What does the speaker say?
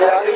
Yeah.